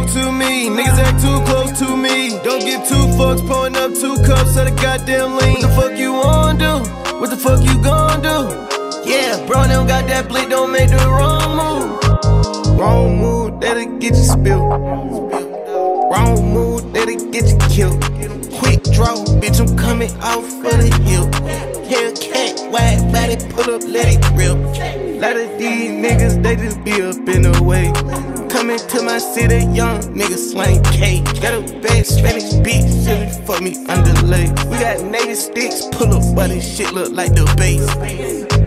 smoke to me. Niggas act too close to me. Don't give two fucks, pouring up two cups of the goddamn lean. What the fuck you wanna do? What the fuck you gon' do? Yeah, bro, them got that blick, don't make the wrong move. Wrong move, that'll get you spilled. Wrong move, that'll get you killed. Quick draw, bitch, I'm coming off for the hill. Pull up, let it rip. Lot of these niggas, they just be up in the way. Coming to my city, young niggas slang K. Got a bad Spanish bitch, shit for me underlay. We got native sticks, pull up, but this shit look like the base.